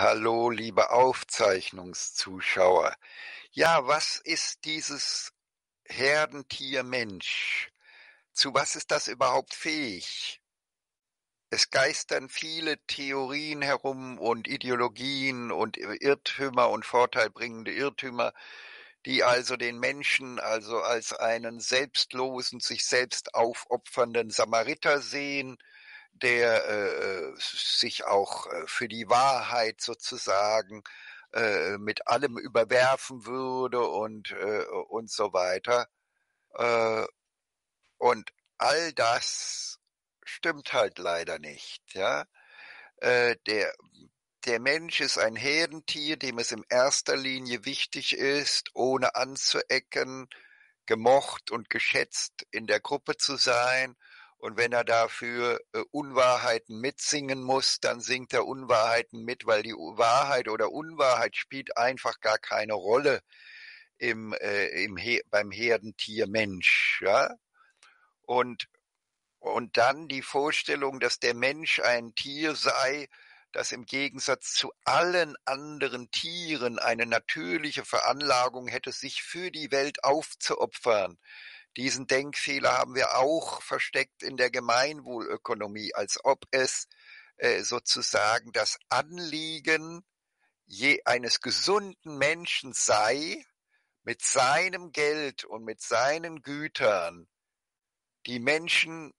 Hallo, liebe Aufzeichnungszuschauer. Ja, was ist dieses Herdentier Mensch? Zu was ist das überhaupt fähig? Es geistern viele Theorien herum und Ideologien und Irrtümer und vorteilbringende Irrtümer, die also den Menschen also als einen selbstlosen, sich selbst aufopfernden Samariter sehen, der äh, sich auch äh, für die Wahrheit sozusagen äh, mit allem überwerfen würde und äh, und so weiter. Äh, und all das stimmt halt leider nicht, ja. Äh, der der Mensch ist ein Herdentier, dem es in erster Linie wichtig ist, ohne anzuecken, gemocht und geschätzt in der Gruppe zu sein und wenn er dafür äh, Unwahrheiten mitsingen muss, dann singt er Unwahrheiten mit, weil die Wahrheit oder Unwahrheit spielt einfach gar keine Rolle im, äh, im He beim Herdentier Mensch. Ja? Und, und dann die Vorstellung, dass der Mensch ein Tier sei, das im Gegensatz zu allen anderen Tieren eine natürliche Veranlagung hätte, sich für die Welt aufzuopfern diesen Denkfehler haben wir auch versteckt in der Gemeinwohlökonomie, als ob es äh, sozusagen das Anliegen je eines gesunden Menschen sei, mit seinem Geld und mit seinen Gütern die Menschen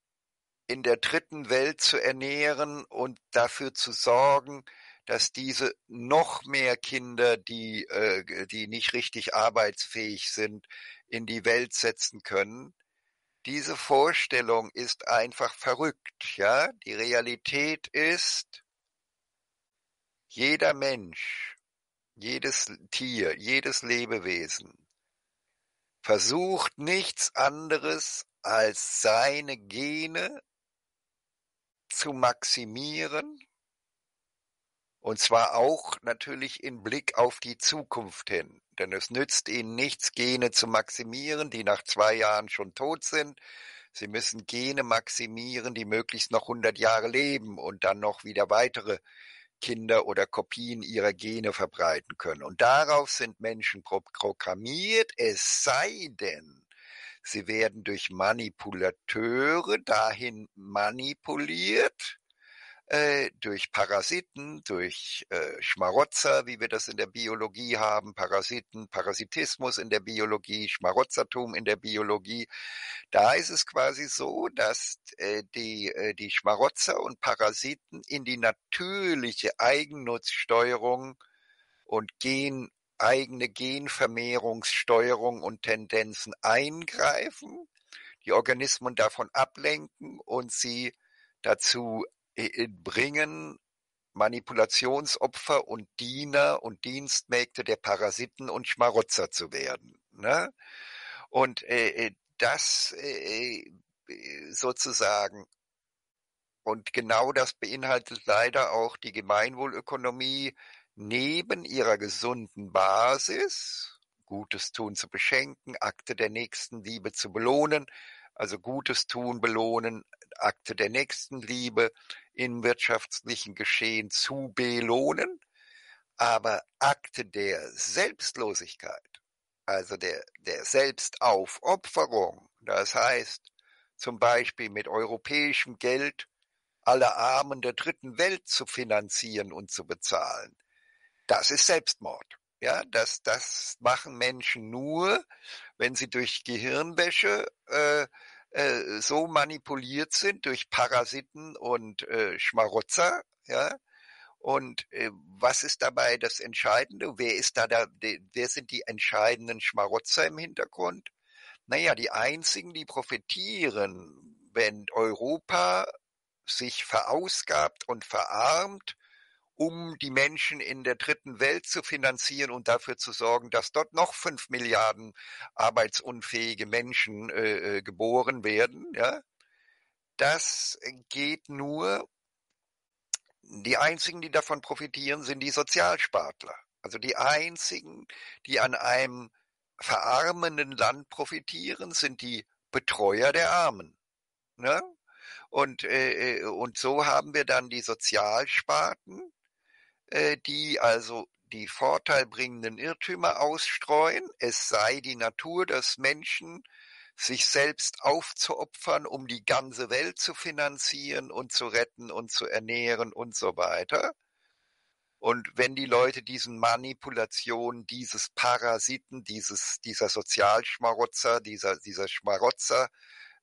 in der dritten Welt zu ernähren und dafür zu sorgen, dass diese noch mehr Kinder, die, äh, die nicht richtig arbeitsfähig sind, in die Welt setzen können. Diese Vorstellung ist einfach verrückt, ja. Die Realität ist, jeder Mensch, jedes Tier, jedes Lebewesen versucht nichts anderes als seine Gene zu maximieren und zwar auch natürlich in Blick auf die Zukunft hin. Denn es nützt ihnen nichts, Gene zu maximieren, die nach zwei Jahren schon tot sind. Sie müssen Gene maximieren, die möglichst noch 100 Jahre leben und dann noch wieder weitere Kinder oder Kopien ihrer Gene verbreiten können. Und darauf sind Menschen programmiert, es sei denn, sie werden durch Manipulateure dahin manipuliert, äh, durch Parasiten, durch äh, Schmarotzer, wie wir das in der Biologie haben, Parasiten, Parasitismus in der Biologie, Schmarotzertum in der Biologie. Da ist es quasi so, dass äh, die, äh, die Schmarotzer und Parasiten in die natürliche Eigennutzsteuerung und Gen, eigene Genvermehrungssteuerung und Tendenzen eingreifen, die Organismen davon ablenken und sie dazu bringen Manipulationsopfer und Diener und Dienstmägde der Parasiten und Schmarotzer zu werden. Ne? Und äh, äh das äh, äh, sozusagen und genau das beinhaltet leider auch die Gemeinwohlökonomie neben ihrer gesunden Basis, Gutes tun zu beschenken, Akte der Nächstenliebe zu belohnen, also Gutes tun, belohnen, Akte der Nächstenliebe im wirtschaftlichen Geschehen zu belohnen, aber Akte der Selbstlosigkeit, also der, der Selbstaufopferung, das heißt zum Beispiel mit europäischem Geld alle Armen der dritten Welt zu finanzieren und zu bezahlen, das ist Selbstmord. Ja, das, das machen Menschen nur, wenn sie durch Gehirnwäsche äh, äh, so manipuliert sind durch Parasiten und äh, Schmarotzer, ja. Und äh, was ist dabei das Entscheidende? Wer ist da, da wer sind die entscheidenden Schmarotzer im Hintergrund? Naja, die einzigen, die profitieren, wenn Europa sich verausgabt und verarmt um die Menschen in der dritten Welt zu finanzieren und dafür zu sorgen, dass dort noch fünf Milliarden arbeitsunfähige Menschen äh, äh, geboren werden. Ja? Das geht nur, die einzigen, die davon profitieren, sind die Sozialspartler. Also die einzigen, die an einem verarmenden Land profitieren, sind die Betreuer der Armen. Ne? Und, äh, äh und so haben wir dann die Sozialsparten, die also die vorteilbringenden Irrtümer ausstreuen, es sei die Natur des Menschen, sich selbst aufzuopfern, um die ganze Welt zu finanzieren und zu retten und zu ernähren und so weiter. Und wenn die Leute diesen Manipulationen dieses Parasiten, dieses, dieser Sozialschmarotzer, dieser, dieser Schmarotzer,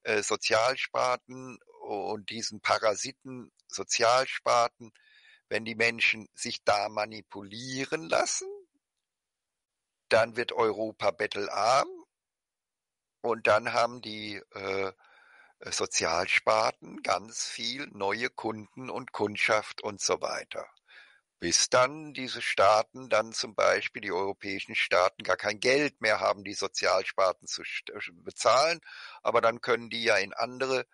äh, Sozialsparten und diesen Parasiten Sozialsparten, wenn die Menschen sich da manipulieren lassen, dann wird Europa bettelarm und dann haben die äh, Sozialsparten ganz viel neue Kunden und Kundschaft und so weiter. Bis dann diese Staaten dann zum Beispiel, die europäischen Staaten, gar kein Geld mehr haben, die Sozialsparten zu bezahlen, aber dann können die ja in andere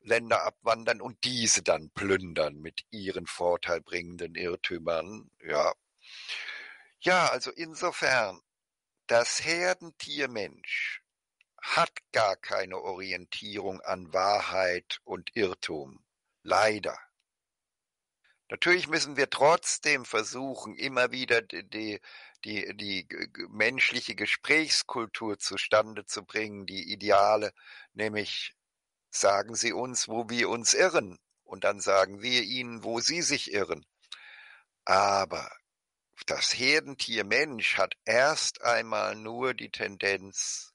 Länder abwandern und diese dann plündern mit ihren vorteilbringenden Irrtümern. Ja, ja also insofern, das Herdentier Mensch hat gar keine Orientierung an Wahrheit und Irrtum. Leider. Natürlich müssen wir trotzdem versuchen, immer wieder die, die, die menschliche Gesprächskultur zustande zu bringen, die Ideale, nämlich sagen Sie uns, wo wir uns irren, und dann sagen wir Ihnen, wo Sie sich irren. Aber das Herdentier Mensch hat erst einmal nur die Tendenz,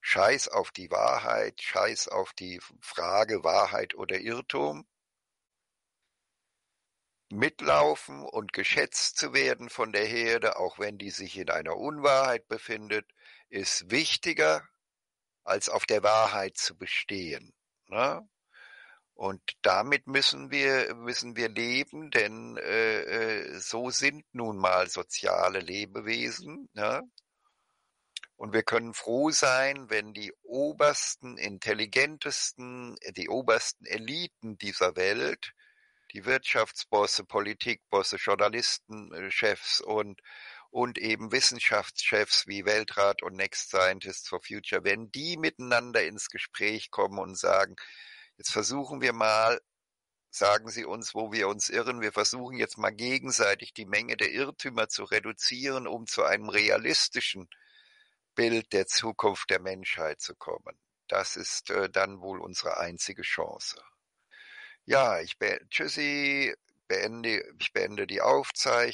Scheiß auf die Wahrheit, Scheiß auf die Frage Wahrheit oder Irrtum, mitlaufen und geschätzt zu werden von der Herde, auch wenn die sich in einer Unwahrheit befindet, ist wichtiger als auf der Wahrheit zu bestehen. Ne? Und damit müssen wir, müssen wir leben, denn äh, äh, so sind nun mal soziale Lebewesen. Ne? Und wir können froh sein, wenn die obersten, intelligentesten, die obersten Eliten dieser Welt, die Wirtschaftsbosse, Politikbosse, Journalistenchefs äh, und und eben Wissenschaftschefs wie Weltrat und Next Scientists for Future, wenn die miteinander ins Gespräch kommen und sagen, jetzt versuchen wir mal, sagen Sie uns, wo wir uns irren, wir versuchen jetzt mal gegenseitig die Menge der Irrtümer zu reduzieren, um zu einem realistischen Bild der Zukunft der Menschheit zu kommen. Das ist äh, dann wohl unsere einzige Chance. Ja, ich be tschüssi, beende, ich beende die Aufzeichnung.